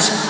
I